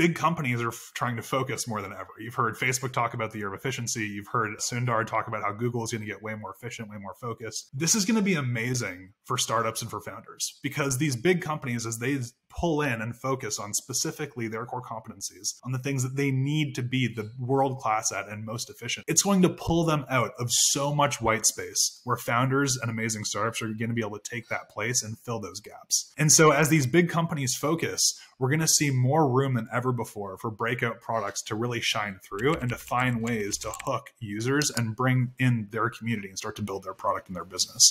big companies are trying to focus more than ever. You've heard Facebook talk about the year of efficiency. You've heard Sundar talk about how Google is going to get way more efficient, way more focused. This is going to be amazing for startups and for founders because these big companies, as they pull in and focus on specifically their core competencies, on the things that they need to be the world class at and most efficient. It's going to pull them out of so much white space where founders and amazing startups are going to be able to take that place and fill those gaps. And so, as these big companies focus, we're going to see more room than ever before for breakout products to really shine through and to find ways to hook users and bring in their community and start to build their product and their business.